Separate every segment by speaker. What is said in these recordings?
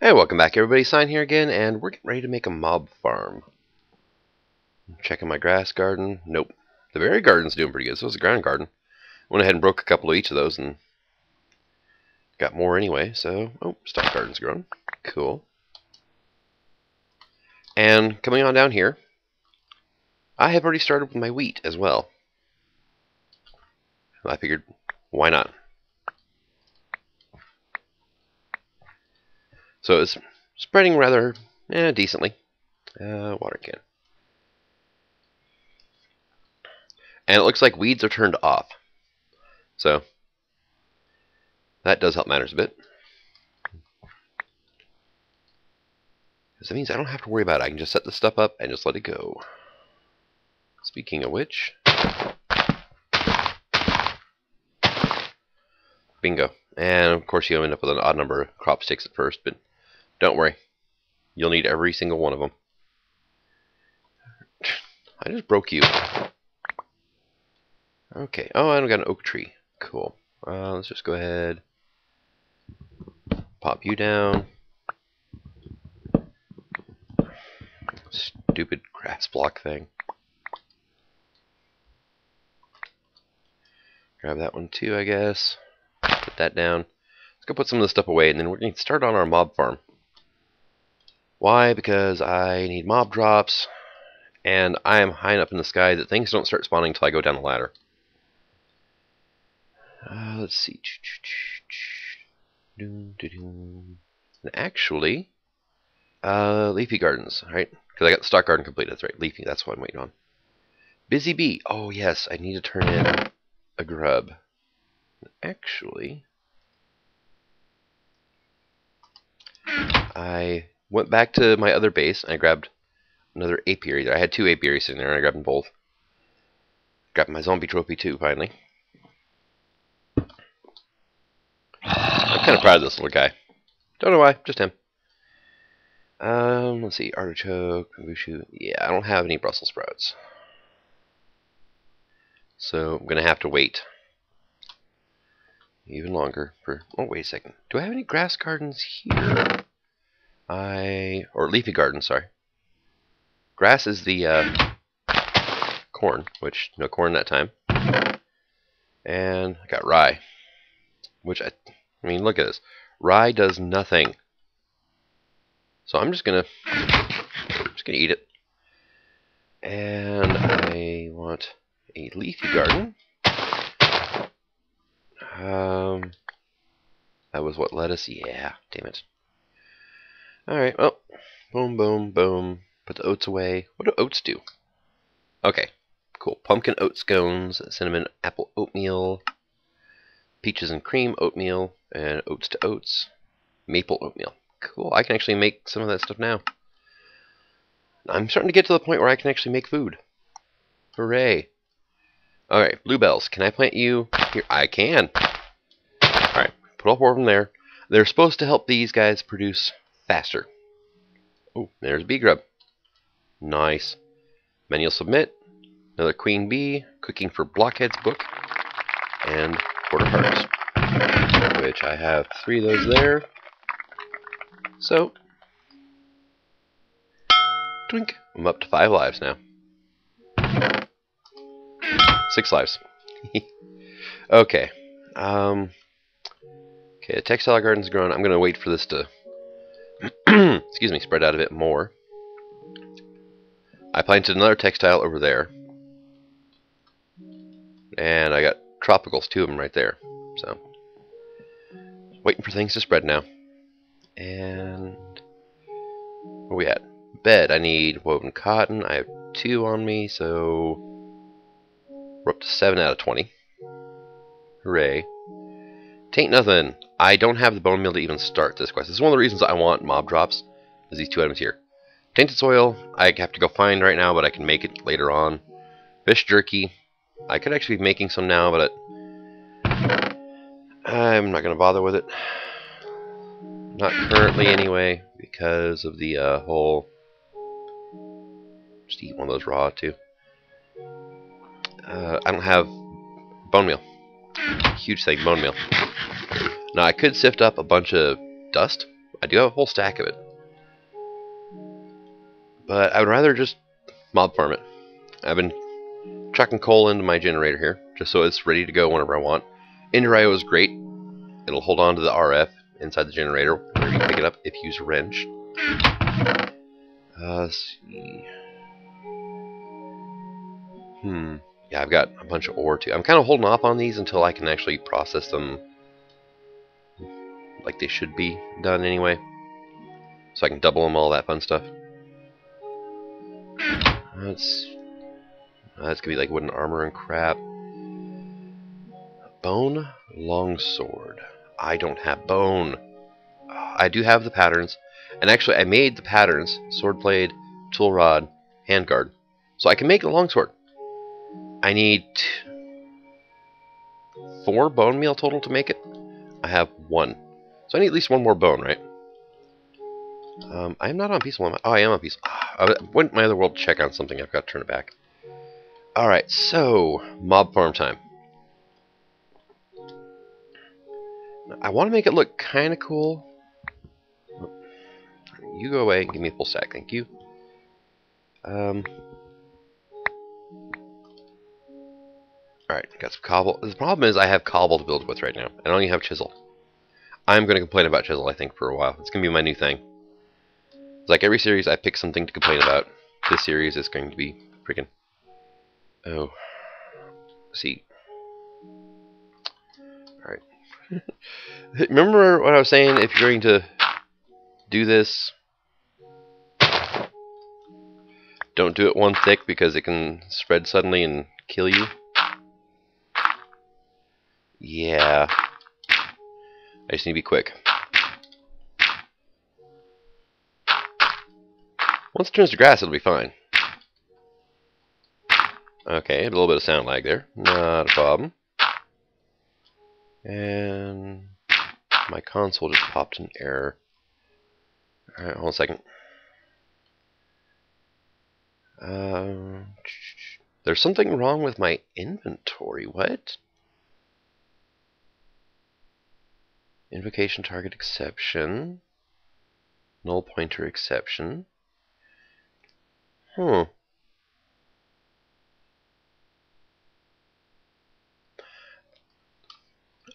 Speaker 1: Hey, welcome back everybody, Sign here again, and we're getting ready to make a mob farm. Checking my grass garden. Nope. The berry garden's doing pretty good, so is the ground garden. Went ahead and broke a couple of each of those and got more anyway, so... Oh, stalk garden's grown. Cool. And coming on down here, I have already started with my wheat as well. I figured, why not? So it's spreading rather eh, decently. Uh, water can. And it looks like weeds are turned off. So that does help matters a bit. Because that means I don't have to worry about it. I can just set the stuff up and just let it go. Speaking of which... Bingo. And of course you end up with an odd number of crop sticks at first, but don't worry. You'll need every single one of them. I just broke you. Okay. Oh, I don't got an oak tree. Cool. Uh, let's just go ahead. Pop you down. Stupid grass block thing. Grab that one too, I guess. Put that down. Let's go put some of this stuff away, and then we're going to start on our mob farm. Why? Because I need mob drops, and I am high enough in the sky that things don't start spawning until I go down the ladder. Uh, let's see. And actually, uh, leafy gardens, right? Because I got the stalk garden completed. That's right. Leafy, that's what I'm waiting on. Busy bee. Oh, yes, I need to turn in a grub. Actually, I went back to my other base and I grabbed another apiary. I had two apiaries in there and I grabbed them both. Grabbed my zombie trophy too, finally. I'm kind of proud of this little guy. Don't know why, just him. Um, let's see, artichoke, wushu. Yeah, I don't have any Brussels sprouts. So I'm going to have to wait even longer for... Oh, wait a second. Do I have any grass gardens here? I or leafy garden, sorry. Grass is the uh, corn, which no corn that time. And I got rye, which I, I mean, look at this. Rye does nothing. So I'm just gonna, just gonna eat it. And I want a leafy garden. Um, that was what lettuce? Yeah, damn it. Alright, well, boom, boom, boom. Put the oats away. What do oats do? Okay, cool. Pumpkin oat scones, cinnamon apple oatmeal, peaches and cream oatmeal, and oats to oats, maple oatmeal. Cool, I can actually make some of that stuff now. I'm starting to get to the point where I can actually make food. Hooray. Alright, bluebells. Can I plant you here? I can. Alright, put all four of them there. They're supposed to help these guys produce faster. Oh, there's bee grub. Nice. Manual submit. Another queen bee. Cooking for Blockheads book. And quarter hearts. Which I have three of those there. So, twink. I'm up to five lives now. Six lives. okay. Um, okay, the textile garden's grown. I'm going to wait for this to excuse me, spread out a bit more. I planted another textile over there. And I got tropicals, two of them right there. So, waiting for things to spread now. And, where we at? Bed, I need woven cotton. I have two on me, so we're up to 7 out of 20. Hooray. Tain't nothing. I don't have the bone meal to even start this quest. This is one of the reasons I want mob drops, is these two items here. Tainted soil, I have to go find right now, but I can make it later on. Fish jerky, I could actually be making some now, but I'm not going to bother with it. Not currently anyway, because of the uh, whole... Just eat one of those raw too. Uh, I don't have bone meal. Huge thing, bone meal. Now I could sift up a bunch of dust I do have a whole stack of it. But I would rather just mob farm it. I've been chucking coal into my generator here, just so it's ready to go whenever I want. Ender IO is great. It'll hold on to the RF inside the generator whenever you pick it up if you use a wrench. Uh, see. Hmm. Yeah, I've got a bunch of ore too. I'm kind of holding off on these until I can actually process them like they should be done anyway. So I can double them, all that fun stuff. That's that's gonna be like wooden armor and crap. Bone longsword. I don't have bone. I do have the patterns, and actually I made the patterns: sword blade, tool rod, handguard. So I can make a longsword. I need four bone meal total to make it. I have one. So I need at least one more bone, right? Um, I'm not on peaceful. Oh, I am on peaceful. Ah, I went my other world check on something. I've got to turn it back. Alright, so, mob farm time. I want to make it look kind of cool. You go away and give me a full sack. thank you. Um, Alright, got some cobble. The problem is I have cobble to build with right now. I don't even have chisel. I'm going to complain about chisel, I think, for a while. It's going to be my new thing. Like every series, I pick something to complain about. This series is going to be freaking... Oh. See. Alright. Remember what I was saying? If you're going to do this, don't do it one thick because it can spread suddenly and kill you. Yeah. I just need to be quick. Once it turns to grass, it'll be fine. Okay, a little bit of sound lag there. Not a problem. And my console just popped an error. Alright, hold on a second. Um, there's something wrong with my inventory. What? Invocation target exception. Null pointer exception. Hmm.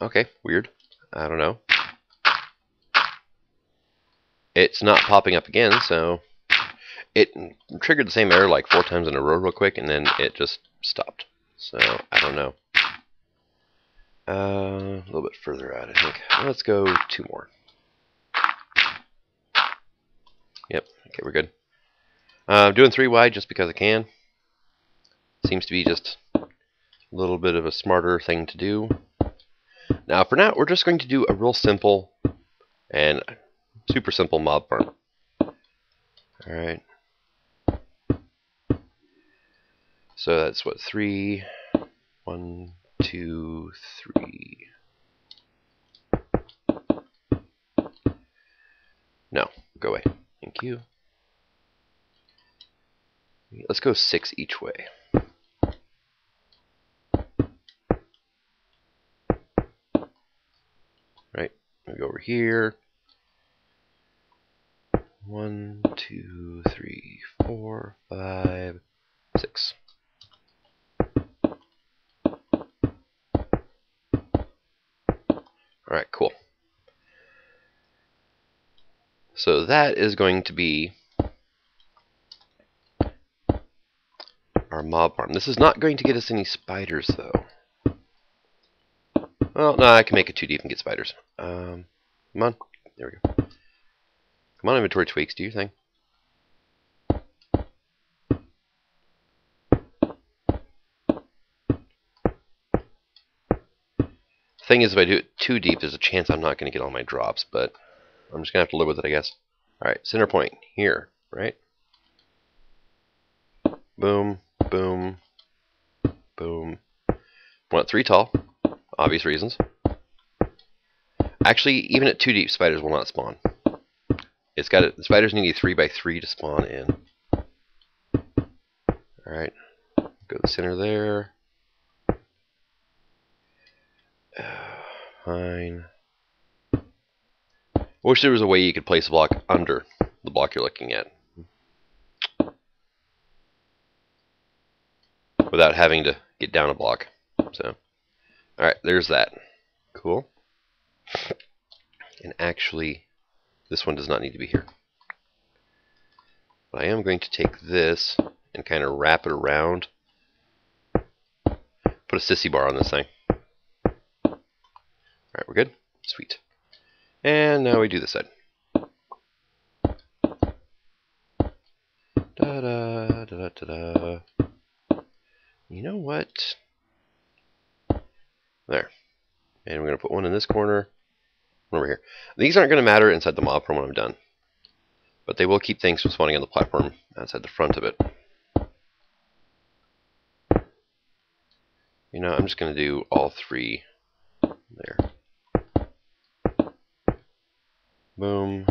Speaker 1: Okay, weird. I don't know. It's not popping up again, so it triggered the same error like four times in a row real quick, and then it just stopped. So, I don't know. Uh, a little bit further out, I think. Let's go two more. Yep, okay, we're good. Uh, I'm doing three wide just because I can. Seems to be just a little bit of a smarter thing to do. Now, for now, we're just going to do a real simple and super simple mob farm. Alright. So that's what, three, one, two, three. No, go away. Thank you. Let's go six each way. Right, we go over here. One, two, three, four, five, six. Alright, cool. So that is going to be our mob farm. This is not going to get us any spiders, though. Well, no, I can make it too deep and get spiders. Um, come on. There we go. Come on, inventory tweaks. Do your thing. Thing is, if I do it too deep, there's a chance I'm not going to get all my drops, but I'm just going to have to live with it, I guess. Alright, center point here, right? Boom, boom, boom. Want three tall, obvious reasons. Actually, even at two deep, spiders will not spawn. It's got it. Spiders need a three by three to spawn in. All right, go to the center there. Uh, fine. I wish there was a way you could place a block under the block you're looking at. Without having to get down a block. So, alright, there's that. Cool. And actually, this one does not need to be here. But I am going to take this and kind of wrap it around. Put a sissy bar on this thing. Alright, we're good? Sweet. And now we do this side. Da da da da da da. You know what? There. And we're going to put one in this corner, one over here. These aren't going to matter inside the mob from when I'm done. But they will keep things from spawning on the platform outside the front of it. You know, I'm just going to do all three there. Boom.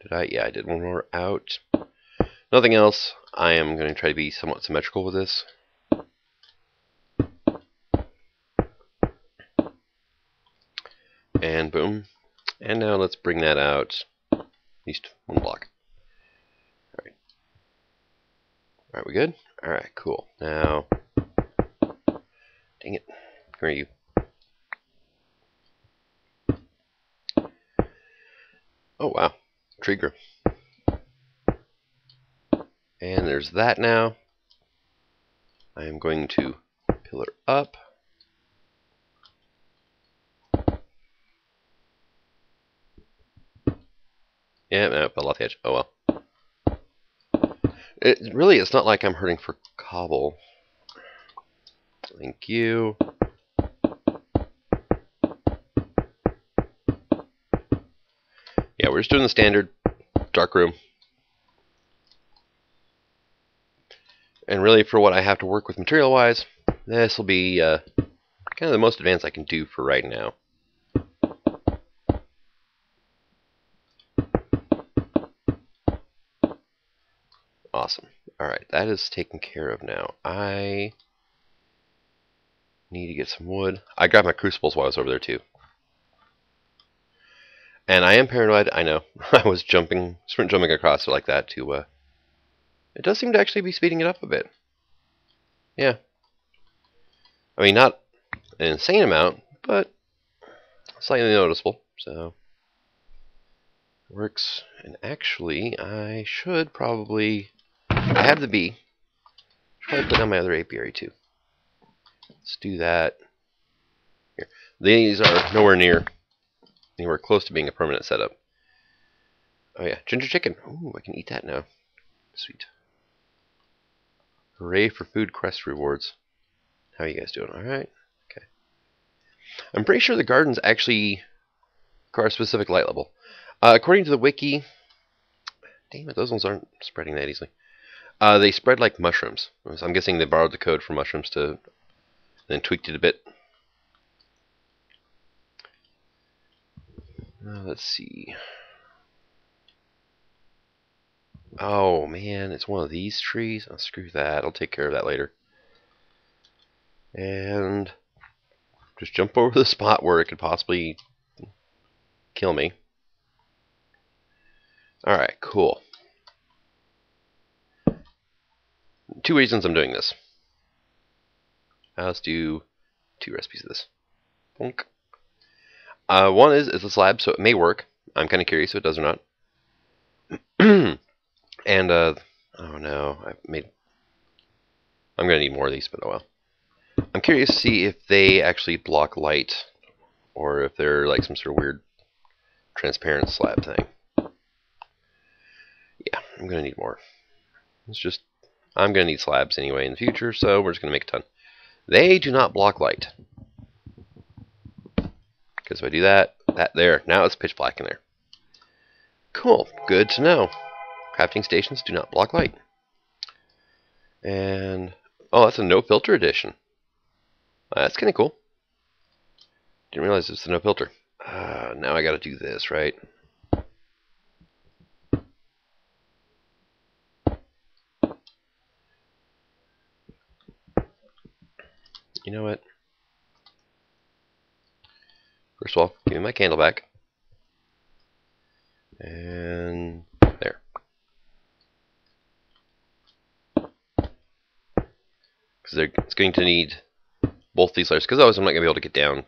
Speaker 1: Did I? Yeah, I did one more out. Nothing else. I am going to try to be somewhat symmetrical with this. And boom. And now let's bring that out at least one block. Alright. Alright, we good? Alright, cool. Now, dang it. Where are you? Oh, wow. Tree grew. And there's that now. I am going to pillar up. Yeah, no, fell off the edge. Oh well. It really, it's not like I'm hurting for cobble. Thank you. Yeah, we're just doing the standard dark room. And really, for what I have to work with material-wise, this will be uh, kind of the most advanced I can do for right now. Awesome. Alright, that is taken care of now. I need to get some wood. I grabbed my crucibles while I was over there too. And I am paranoid, I know. I was jumping, sprint jumping across like that to, uh, it does seem to actually be speeding it up a bit. Yeah. I mean, not an insane amount, but slightly noticeable, so works. And actually, I should probably, I have the bee, should probably put down my other apiary too. Let's do that. Here. These are nowhere near anywhere close to being a permanent setup. Oh yeah, ginger chicken. Ooh, I can eat that now. Sweet. Hooray for food quest rewards. How are you guys doing? Alright. Okay. I'm pretty sure the gardens actually require a specific light level. Uh, according to the wiki, damn it, those ones aren't spreading that easily. Uh, they spread like mushrooms. I'm guessing they borrowed the code from mushrooms to then tweaked it a bit. Uh, let's see. Oh man, it's one of these trees. Oh, screw that. I'll take care of that later. And just jump over the spot where it could possibly kill me. Alright, cool. Two reasons I'm doing this. let's do two recipes of this. Bonk. Uh, one is it's a slab, so it may work. I'm kind of curious if it does or not. and uh, oh no, I made. I'm gonna need more of these, but oh well. I'm curious to see if they actually block light, or if they're like some sort of weird transparent slab thing. Yeah, I'm gonna need more. It's just I'm gonna need slabs anyway in the future, so we're just gonna make a ton. They do not block light. Because if I do that, that there, now it's pitch black in there. Cool, good to know. Crafting stations do not block light. And, oh, that's a no filter edition. Uh, that's kind of cool. Didn't realize it's a no filter. Uh, now I gotta do this, right? You know what? First of all, give me my candle back. And there. Because it's going to need both these layers, because otherwise I'm not going to be able to get down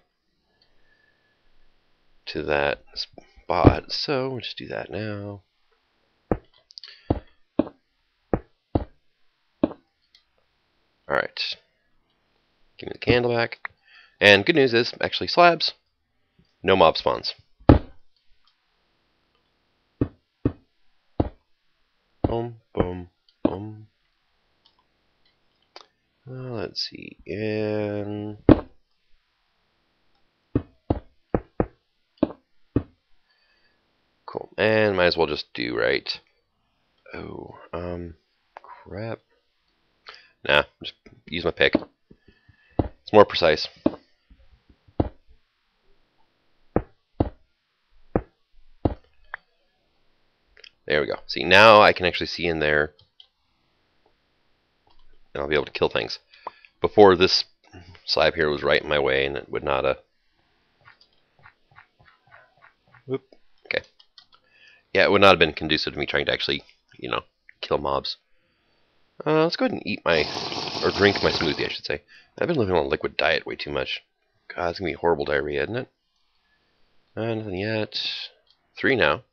Speaker 1: to that spot. So we'll just do that now. Alright. Give me the candle back. And good news is, actually slabs, no mob spawns. Boom, boom, boom. Uh, let's see, cool. And might as well just do right. Oh, um, crap. Nah, just use my pick. It's more precise. There we go. See, now I can actually see in there. And I'll be able to kill things. Before this slab here was right in my way and it would not, uh... Whoop. Okay. Yeah, it would not have been conducive to me trying to actually, you know, kill mobs. Uh, let's go ahead and eat my, or drink my smoothie, I should say. I've been living on a liquid diet way too much. God, it's going to be horrible diarrhea, isn't it? Uh, nothing yet. Three now.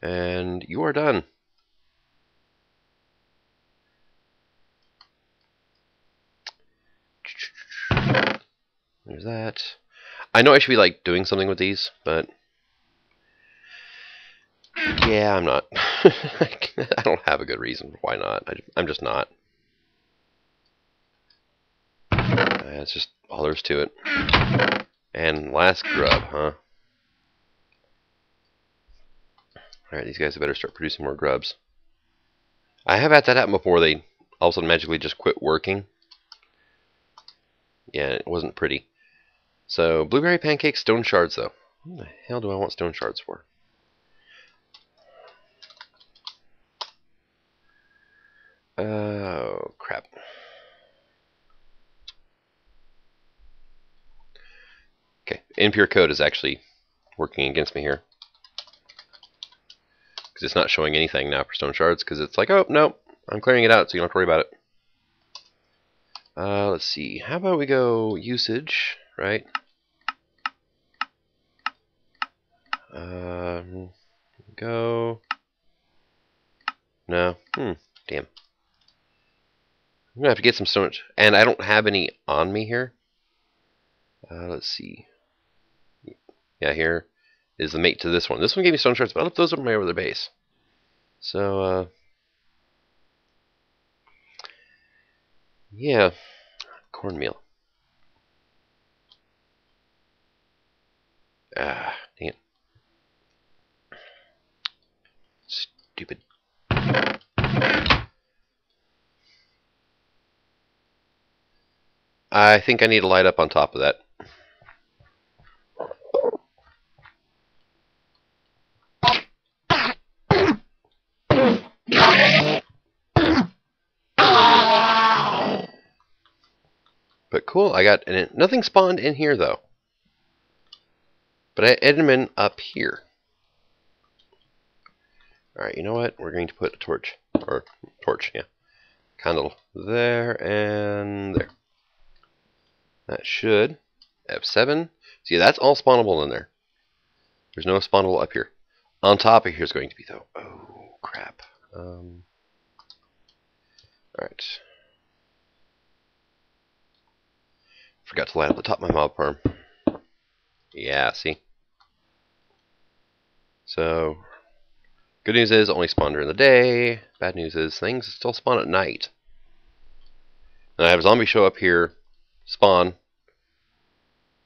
Speaker 1: And you are done. There's that. I know I should be like doing something with these, but yeah, I'm not. I don't have a good reason why not. I, am just not. That's just all there is to it. And last grub, huh? Alright, these guys better start producing more grubs. I have had that happen before. They all of a sudden magically just quit working. Yeah, it wasn't pretty. So, blueberry pancakes, stone shards, though. What the hell do I want stone shards for? Oh, crap. Okay, impure code is actually working against me here because it's not showing anything now for stone shards because it's like, oh, no, I'm clearing it out so you don't have to worry about it. Uh, let's see, how about we go usage, right? Um, go. No. Hmm. Damn. I'm gonna have to get some stone, and I don't have any on me here. Uh, let's see. Yeah, here is the mate to this one. This one gave me stone shards, but I left those on my other base. So, uh, yeah, cornmeal. Ah, dang it. Stupid. I think I need to light up on top of that. But cool, I got an, nothing spawned in here though. But I added them up here. Alright, you know what? We're going to put a torch. Or, torch, yeah. Candle there and there. That should. F7. See, that's all spawnable in there. There's no spawnable up here. On top of here is going to be, though. Oh, crap. Um, Alright. Forgot to light up the top of my mob farm. Yeah, see? So, good news is only spawn during the day. Bad news is things still spawn at night. And I have a zombie show up here, spawn.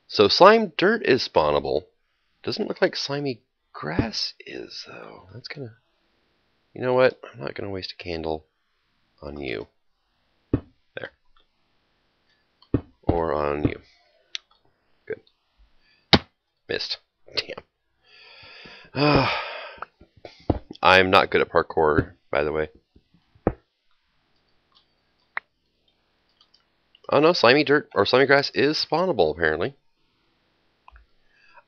Speaker 1: So slime dirt is spawnable. Doesn't look like slimy grass is, though. That's gonna... You know what? I'm not gonna waste a candle on you. Or on you. Good. Missed. Damn. Uh, I'm not good at parkour, by the way. Oh no, slimy dirt or slimy grass is spawnable apparently.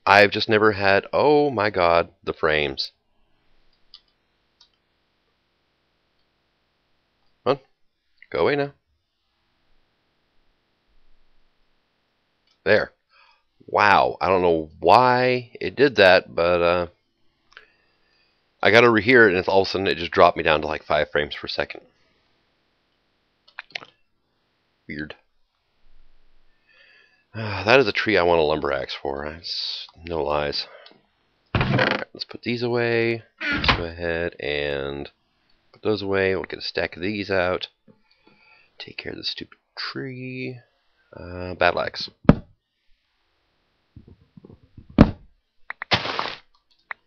Speaker 1: I've just never had. Oh my god, the frames. Come go away now. There. Wow, I don't know why it did that, but uh, I got over here and it's all of a sudden it just dropped me down to like 5 frames per second. Weird. Uh, that is a tree I want a lumber axe for. That's no lies. Right, let's put these away. Let's go ahead and put those away. We'll get a stack of these out. Take care of the stupid tree. Uh, battle axe.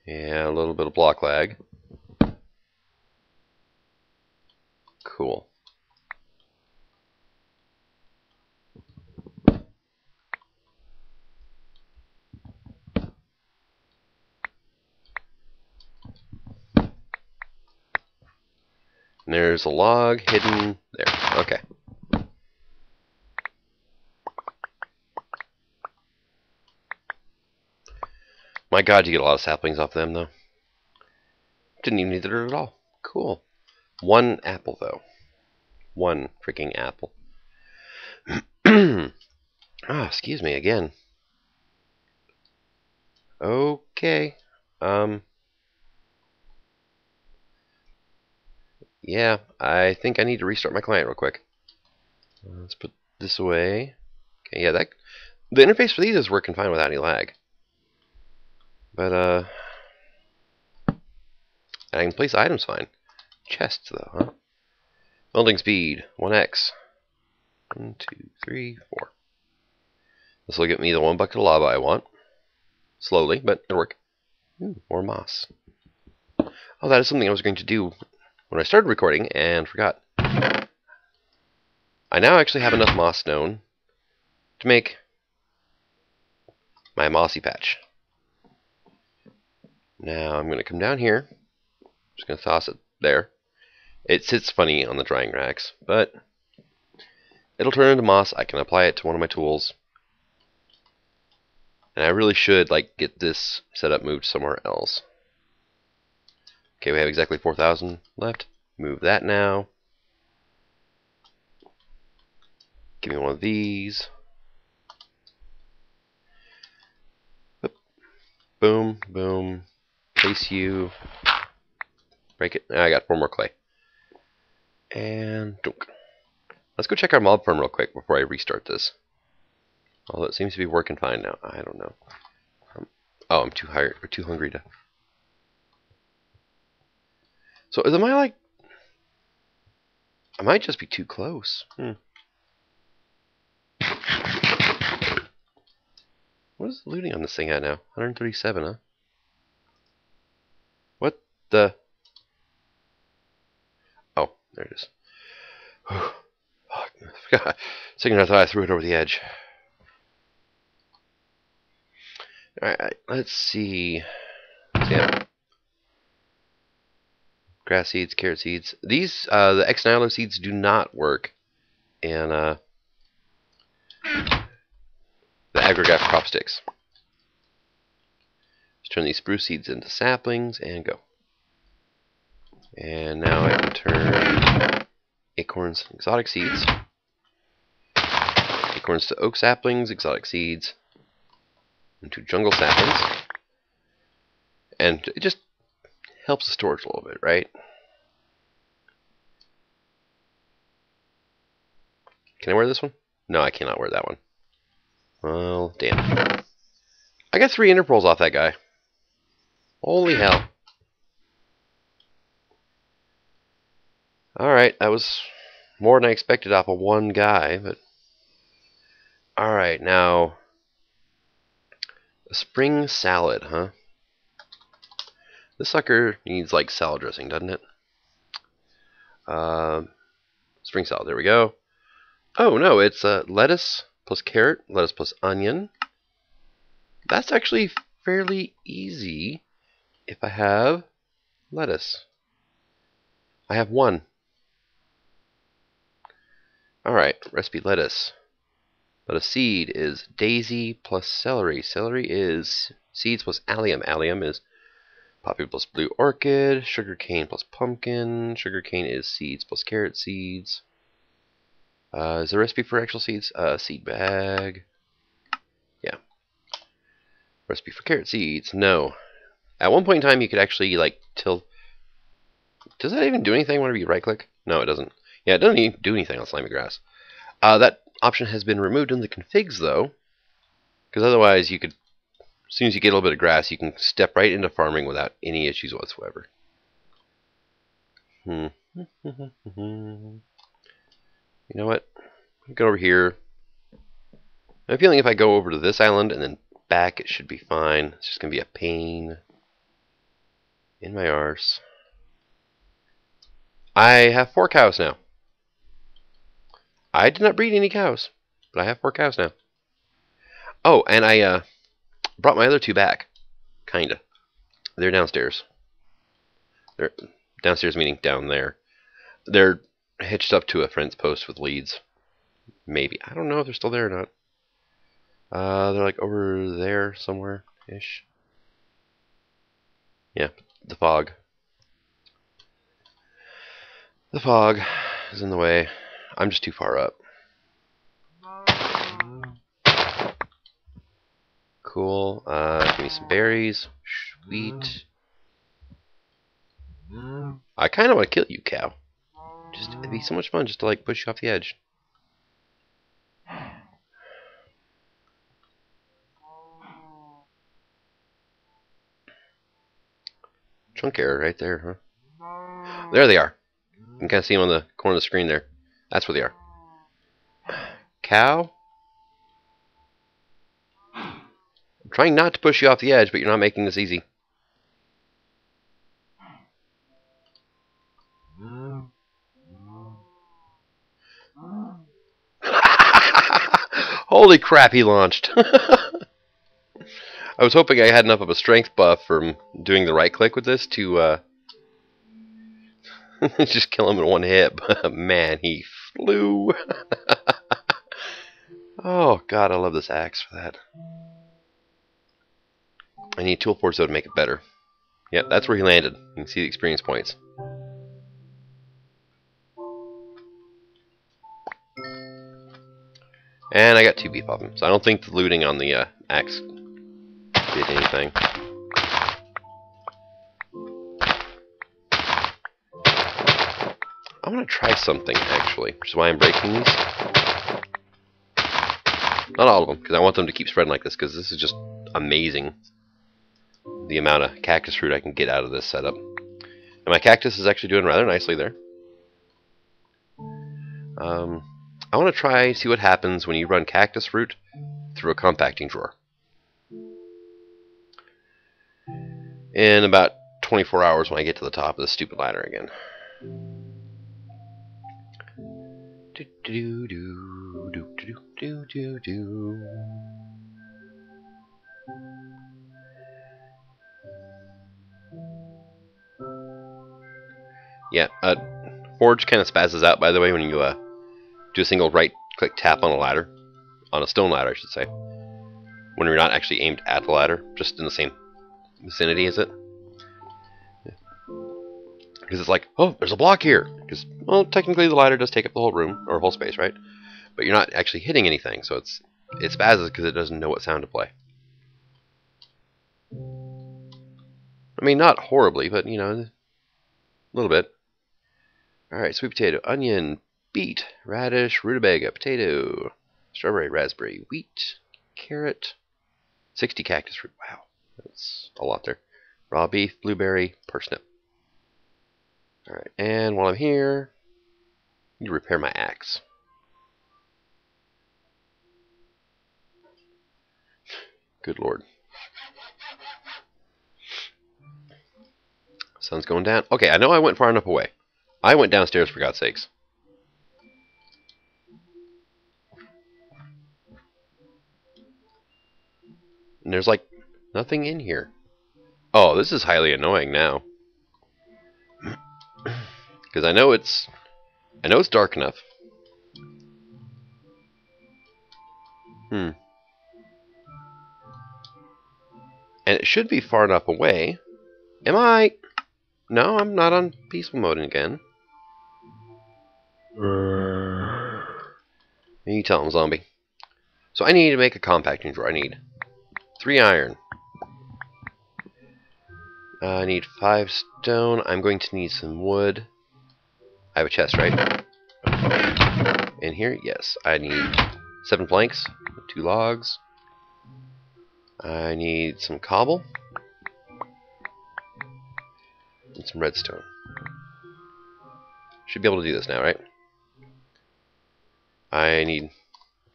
Speaker 1: Yeah, a little bit of block lag. Cool. And there's a log hidden there. Okay. My god, you get a lot of saplings off them, though. Didn't even need the dirt at all. Cool. One apple, though. One freaking apple. ah, excuse me again. Okay. Um. Yeah, I think I need to restart my client real quick. Let's put this away. Okay, yeah, that the interface for these is working fine without any lag. But, uh... I can place items fine. Chests, though, huh? Building speed, 1x. 1, 2, 3, 4. This will get me the one bucket of lava I want. Slowly, but it'll work. Ooh, more moss. Oh, that is something I was going to do when I started recording and forgot. I now actually have enough moss stone to make my mossy patch. Now I'm going to come down here. I'm just going to toss it there. It sits funny on the drying racks, but it'll turn into moss. I can apply it to one of my tools. And I really should like get this setup moved somewhere else. Okay, we have exactly 4,000 left. Move that now. Give me one of these. Boom, boom, place you, break it. I got four more clay. And dunk. Let's go check our mob farm real quick before I restart this. Although it seems to be working fine now. I don't know. Um, oh, I'm too or too hungry to. So am I like? I might just be too close. Hmm. What is the looting on this thing at now? 137, huh? The? Oh, there it is. Second I thought I threw it over the edge. Alright, let's see. Yeah. Grass seeds, carrot seeds. These, uh, the Ex Nihilo seeds do not work And, uh, the AgriCraft crop sticks. Let's turn these spruce seeds into saplings and go. And now I can turn acorns, and exotic seeds, acorns to oak saplings, exotic seeds, into jungle saplings. And it just helps the storage a little bit, right? Can I wear this one? No, I cannot wear that one. Well, damn. I got three ender pearls off that guy. Holy hell. Alright, that was more than I expected off of one guy, but... Alright, now... A spring salad, huh? This sucker needs, like, salad dressing, doesn't it? Uh, spring salad, there we go. Oh, no, it's uh, lettuce, plus carrot, lettuce plus onion. That's actually fairly easy if I have lettuce. I have one. Alright, recipe lettuce. But a seed is daisy plus celery. Celery is seeds plus allium. Allium is poppy plus blue orchid. Sugar cane plus pumpkin. Sugar cane is seeds plus carrot seeds. Uh, is there a recipe for actual seeds? Uh, seed bag. Yeah. Recipe for carrot seeds. No. At one point in time, you could actually, like, till... Does that even do anything whenever you right-click? No, it doesn't. Yeah, it doesn't do anything on slimy grass. Uh, that option has been removed in the configs, though. Because otherwise, you could... As soon as you get a little bit of grass, you can step right into farming without any issues whatsoever. Hmm. You know what? Go over here. I'm feeling if I go over to this island and then back, it should be fine. It's just going to be a pain in my arse. I have four cows now. I did not breed any cows, but I have four cows now. Oh, and I uh, brought my other two back. Kinda. They're downstairs. They're downstairs meaning down there. They're hitched up to a friend's post with leads. Maybe. I don't know if they're still there or not. Uh, they're like over there somewhere-ish. Yeah, the fog. The fog is in the way. I'm just too far up. Cool. Uh, give me some berries. Sweet. I kind of want to kill you, cow. Just it'd be so much fun just to like push you off the edge. Chunk error right there, huh? There they are. You can kind of see them on the corner of the screen there. That's where they are. Cow? I'm trying not to push you off the edge, but you're not making this easy. Holy crap, he launched. I was hoping I had enough of a strength buff from doing the right click with this to uh, just kill him in one hit. But man, he flew. oh god, I love this axe for that. I need tool forge though to make it better. Yep, that's where he landed. You can see the experience points. And I got two beef off so I don't think the looting on the uh, axe did anything. Try something, actually, which is why I'm breaking these. Not all of them, because I want them to keep spreading like this, because this is just amazing. The amount of cactus fruit I can get out of this setup. And my cactus is actually doing rather nicely there. Um, I want to try see what happens when you run cactus root through a compacting drawer. In about 24 hours when I get to the top of the stupid ladder again. Do do do do do do do do. Yeah, uh, Forge kind of spazzes out, by the way, when you uh, do a single right click tap on a ladder, on a stone ladder, I should say, when you're not actually aimed at the ladder, just in the same vicinity as it. Because it's like, oh, there's a block here. Because, well, technically the ladder does take up the whole room, or whole space, right? But you're not actually hitting anything, so it's it spazzes because it doesn't know what sound to play. I mean, not horribly, but, you know, a little bit. Alright, sweet potato, onion, beet, radish, rutabaga, potato, strawberry, raspberry, wheat, carrot, 60 cactus fruit. Wow, that's a lot there. Raw beef, blueberry, parsnip. Alright, and while I'm here, I need to repair my axe. Good lord. Sun's going down. Okay, I know I went far enough away. I went downstairs for God's sakes. And there's like nothing in here. Oh, this is highly annoying now. Because I know it's I know it's dark enough. Hmm. And it should be far enough away. Am I? No, I'm not on peaceful mode again. You tell him, zombie. So I need to make a compacting drawer. I need three iron. Uh, I need five stone. I'm going to need some wood. I have a chest, right? In here? Yes. I need seven planks, two logs. I need some cobble. And some redstone. Should be able to do this now, right? I need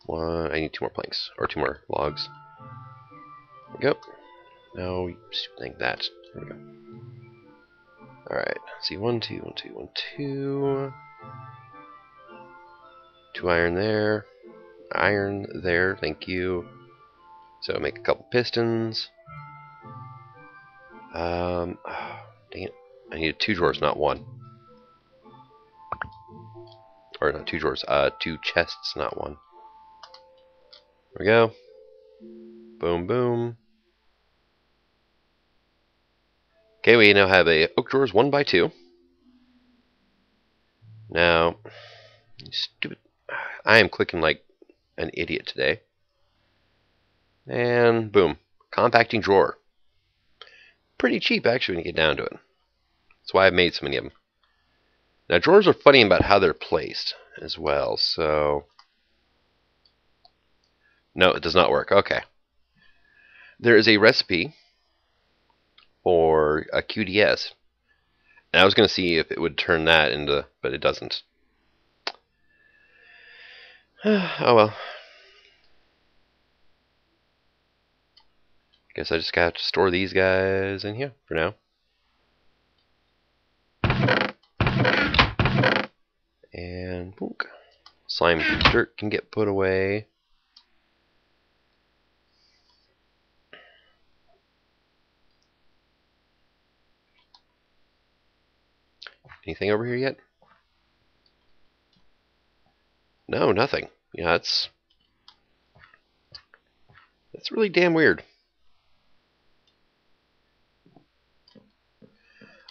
Speaker 1: one. I need two more planks or two more logs. There we go. No, think that. There we go. All right. See, one, two, one, two, one, two. Two iron there. Iron there. Thank you. So make a couple pistons. Um, oh, dang it. I needed two drawers, not one or not two drawers, uh, two chests, not one. There we go. Boom, boom. Okay, we now have a oak drawers one by two. Now, stupid, I am clicking like an idiot today. And boom, compacting drawer. Pretty cheap actually when you get down to it. That's why I've made so many of them. Now drawers are funny about how they're placed as well, so... No, it does not work. Okay. There is a recipe for a QDS. And I was going to see if it would turn that into... but it doesn't. oh well. Guess I just got to store these guys in here for now. And boink. Slime dirt can get put away. Anything over here yet? No, nothing. Yeah, that's that's really damn weird.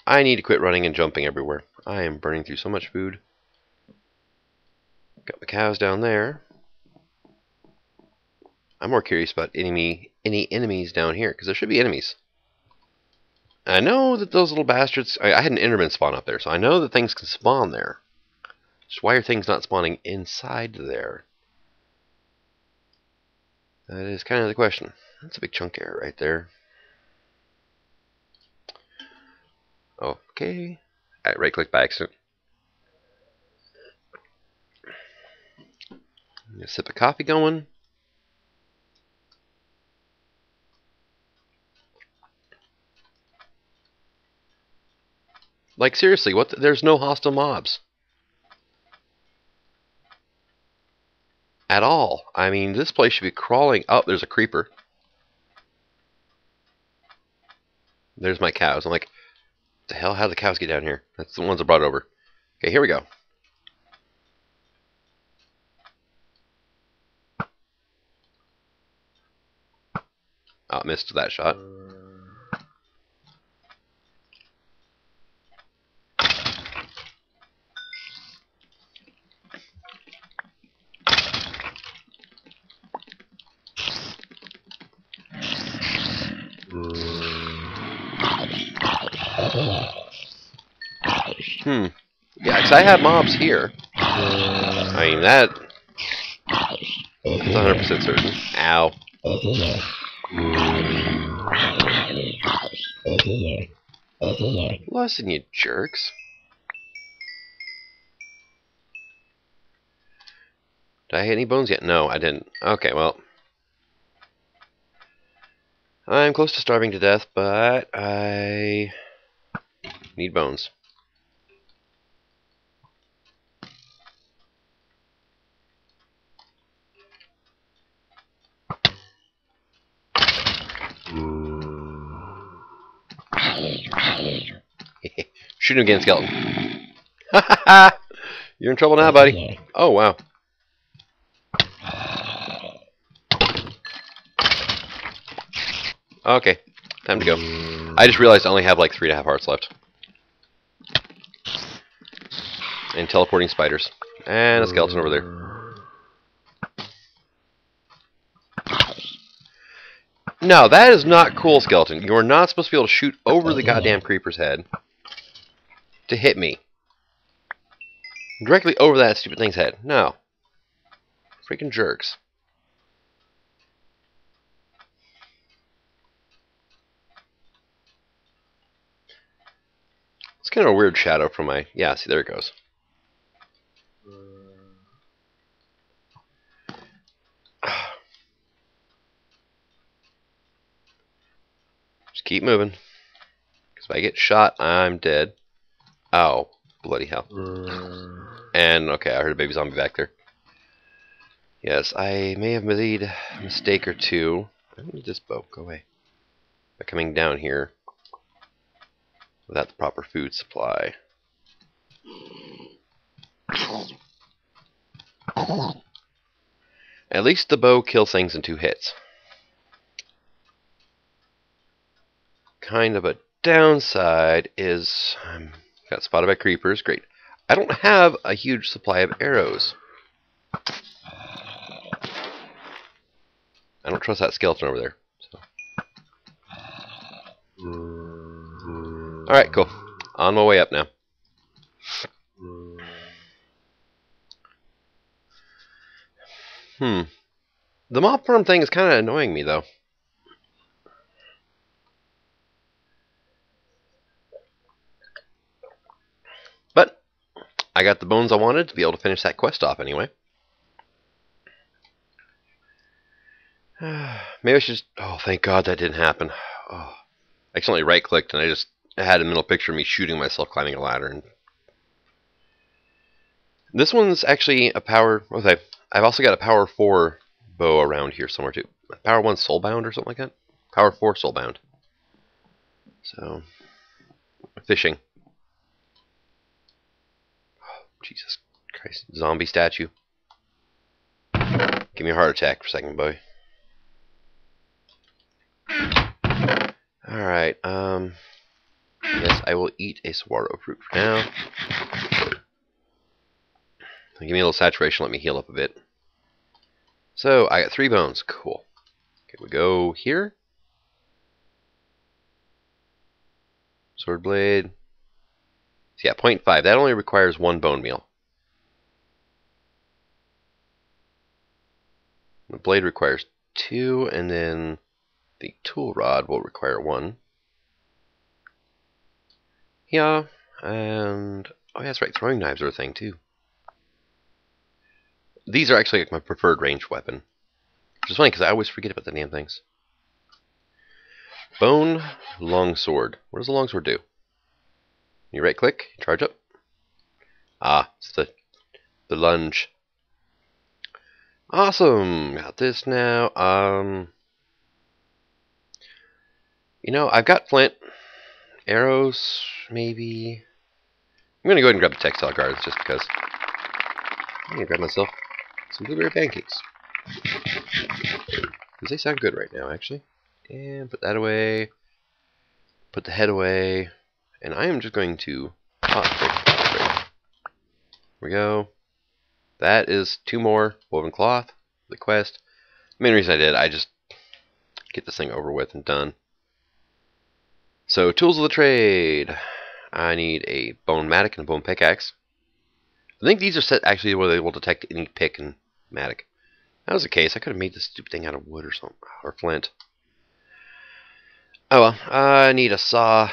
Speaker 1: I need to quit running and jumping everywhere. I am burning through so much food. Got the cows down there. I'm more curious about enemy any enemies down here, because there should be enemies. I know that those little bastards... I, I, had an Enderman spawn up there, so I know that things can spawn there. Just why are things not spawning inside there? That is kind of the question. That's a big chunk error right there. Okay. I right click by accident. A sip of coffee going. Like seriously, what? The, there's no hostile mobs. At all. I mean, this place should be crawling. Oh, there's a creeper. There's my cows. I'm like, the hell? How did the cows get down here? That's the ones I brought over. Okay, here we go. Oh, missed that shot. Hmm. Yeah, because I have mobs here. Uh, I mean, that... That's 100% certain. Ow. Listen, you jerks. Did I hit any bones yet? No, I didn't. Okay, well. I'm close to starving to death, but I need bones. Shoot him again, skeleton. You're in trouble now, buddy. Oh, wow. Okay, time to go. I just realized I only have like three and a half hearts left. And teleporting spiders. And a skeleton over there. No, that is not cool, skeleton. You are not supposed to be able to shoot over the goddamn creeper's head to hit me. Directly over that stupid thing's head. No. Freaking jerks. It's kind of a weird shadow from my... Yeah, see, there it goes. Keep moving. Because if I get shot, I'm dead. Oh, bloody hell. And, okay, I heard a baby zombie back there. Yes, I may have made a mistake or two. I need this bow. Go away. By coming down here without the proper food supply. At least the bow kills things in two hits. Kind of a downside is I'm got spotted by creepers. Great. I don't have a huge supply of arrows. I don't trust that skeleton over there. So. Alright, cool. On my way up now. Hmm. The mob farm thing is kind of annoying me, though. I got the bones I wanted to be able to finish that quest off anyway. Maybe I should just... Oh, thank God that didn't happen. Oh. I accidentally right-clicked and I just had a mental picture of me shooting myself climbing a ladder. And This one's actually a power... Okay, I've also got a power 4 bow around here somewhere too. Power 1 soulbound or something like that? Power 4 soulbound. So, fishing. Jesus Christ. Zombie statue. Give me a heart attack for a second, boy. Alright, um... Yes, I will eat a saguaro fruit for now. Give me a little saturation, let me heal up a bit. So, I got three bones. Cool. Okay, we go here. Sword blade. So yeah, 0.5. That only requires one bone meal. The blade requires two, and then the tool rod will require one. Yeah, and oh yeah, that's right. Throwing knives are a thing too. These are actually like my preferred ranged weapon, which is funny because I always forget about the damn things. Bone longsword. What does a longsword do? You right click, charge up. Ah, it's the the lunge. Awesome, got this now. Um, you know, I've got flint, arrows, maybe. I'm gonna go ahead and grab the textile guards just because. I'm gonna grab myself some blueberry pancakes. Because they sound good right now, actually. And put that away. Put the head away. And I am just going to... Oh, There we go. That is two more woven cloth. The quest. The main reason I did, I just get this thing over with and done. So, tools of the trade. I need a bone mattock and a bone pickaxe. I think these are set actually where they will detect any pick and mattock. That was the case. I could have made this stupid thing out of wood or something, or flint. Oh well. I need a saw,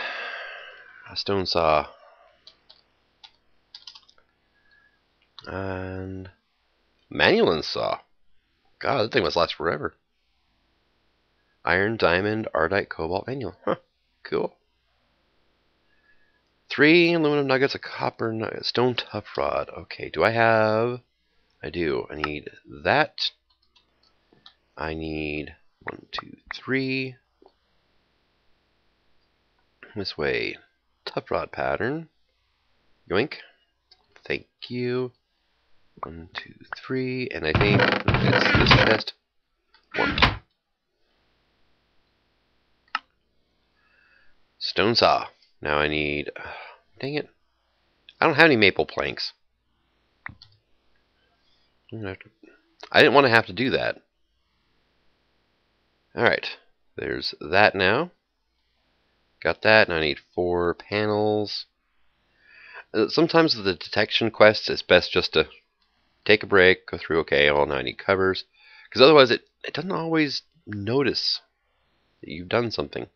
Speaker 1: a stone saw, and manual saw. God, that thing must last forever. Iron, diamond, ardite, cobalt, manual. Huh. Cool. Three aluminum nuggets, a copper nugget, stone tough rod. Okay, do I have... I do. I need that. I need one, two, three. This way. Tough rod pattern. Yoink. Thank you. One, two, three. And I think it's this chest. One. stone saw. Now I need... Uh, dang it. I don't have any maple planks. I didn't want to have to do that. Alright. There's that now. Got that, and I need four panels. Uh, sometimes with the detection quests, it's best just to take a break, go through, okay, all 90 covers. Because otherwise it, it doesn't always notice that you've done something.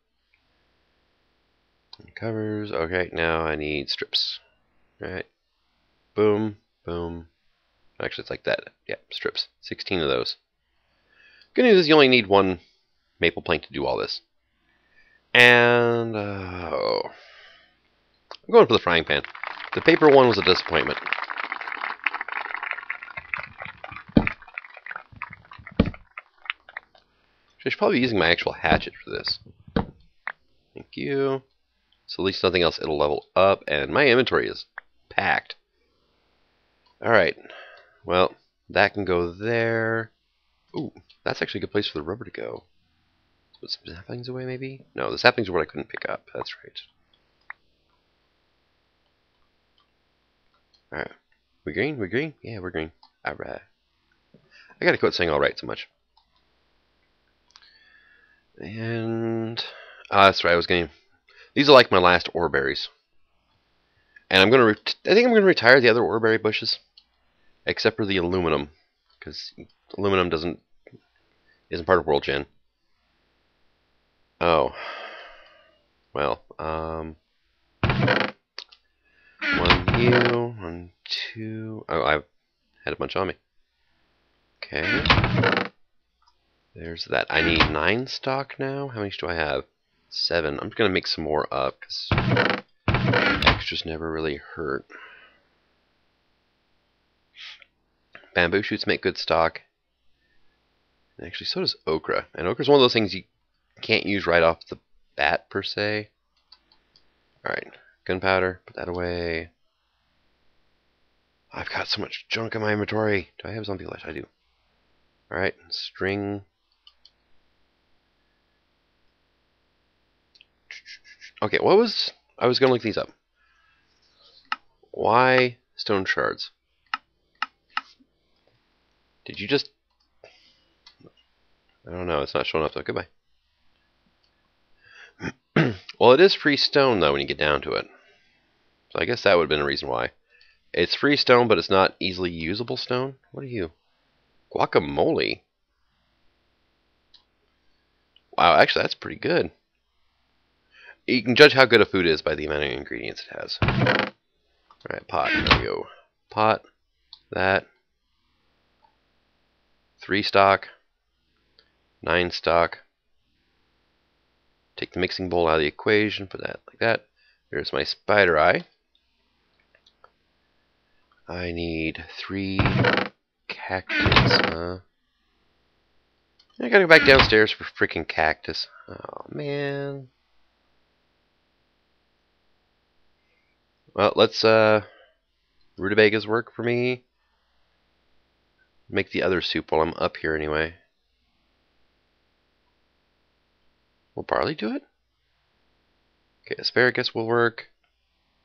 Speaker 1: Covers, okay, now I need strips. Alright. Boom, boom. Actually, it's like that. Yeah, strips. 16 of those. Good news is you only need one maple plank to do all this. And, uh, oh. I'm going for the frying pan. The paper one was a disappointment. I should probably be using my actual hatchet for this. Thank you. So at least nothing else, it'll level up, and my inventory is packed. Alright, well, that can go there. Ooh, that's actually a good place for the rubber to go. Put some saplings away, maybe? No, the saplings are what I couldn't pick up. That's right. Alright. We green? We green? Yeah, we're green. Alright. I gotta quit saying alright so much. And... Ah, that's right, I was getting... These are like my last ore berries. And I'm gonna... I think I'm gonna retire the other ore berry bushes. Except for the aluminum. Because aluminum doesn't... Isn't part of World Gen. Oh. Well, um... One you, one, two... Oh, I had a bunch on me. Okay. There's that. I need nine stock now. How many do I have? Seven. I'm going to make some more up because extras never really hurt. Bamboo shoots make good stock. actually, so does okra. And okra's one of those things you can't use right off the bat, per se. Alright. Gunpowder. Put that away. I've got so much junk in my inventory. Do I have zombie left? I do. Alright. String. Okay, what was... I was going to look these up. Why stone shards? Did you just... I don't know, it's not showing up, so goodbye. well, it is free stone, though, when you get down to it. So I guess that would have been a reason why. It's free stone, but it's not easily usable stone? What are you? Guacamole? Wow, actually, that's pretty good. You can judge how good a food is by the amount of ingredients it has. Alright, pot. There we go. Pot. That. Three stock. Nine stock. Take the mixing bowl out of the equation. Put that like that. There's my spider eye. I need three cactus. Huh? I gotta go back downstairs for freaking cactus. Oh, man. Well, let's uh, rutabagas work for me. Make the other soup while I'm up here anyway. Will barley do it? Okay, asparagus will work.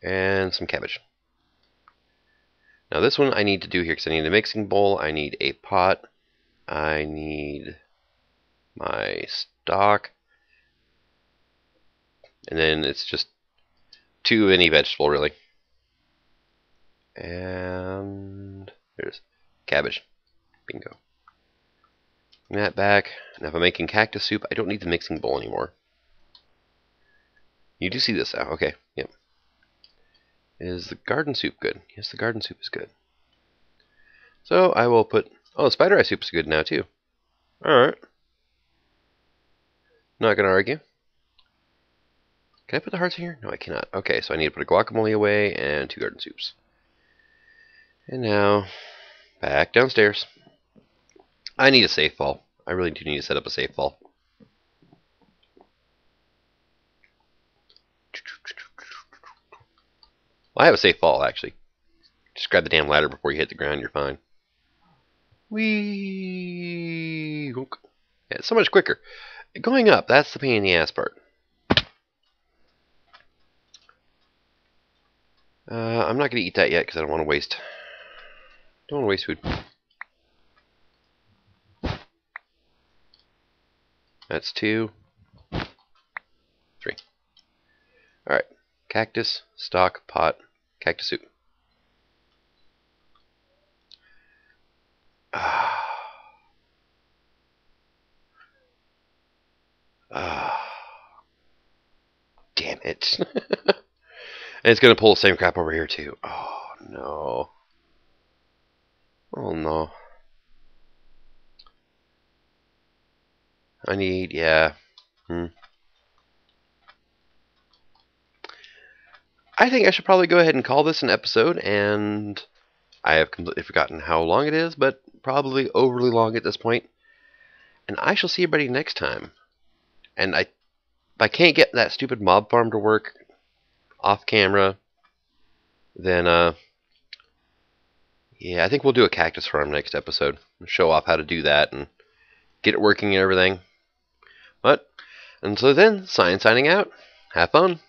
Speaker 1: And some cabbage. Now this one I need to do here because I need a mixing bowl, I need a pot, I need my stock, and then it's just two of any vegetable really. And there's cabbage. Bingo. Bring that back. Now if I'm making cactus soup, I don't need the mixing bowl anymore. You do see this now. Okay, yep. Is the garden soup good? Yes, the garden soup is good. So I will put... Oh, the spider eye soup is good now too. Alright. Not going to argue. Can I put the hearts in here? No, I cannot. Okay, so I need to put a guacamole away and two garden soups. And now, back downstairs. I need a safe fall. I really do need to set up a safe fall. Well, I have a safe fall, actually. Just grab the damn ladder before you hit the ground, you're fine. Whee! Yeah, it's so much quicker. Going up, that's the pain in the ass part. Uh, I'm not going to eat that yet because I don't want to waste. Don't want to waste food. That's two. Three. Alright. Cactus, stock, pot, cactus soup. Ah. Ah. Damn it. and it's going to pull the same crap over here, too. Oh, no. Oh, no. I need, yeah. Hmm. I think I should probably go ahead and call this an episode, and I have completely forgotten how long it is, but probably overly long at this point. And I shall see everybody next time. And I, if I can't get that stupid mob farm to work off camera, then uh, yeah, I think we'll do a cactus farm next episode. Show off how to do that and get it working and everything. But until then, sign signing out. Have fun.